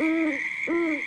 Mm-hmm.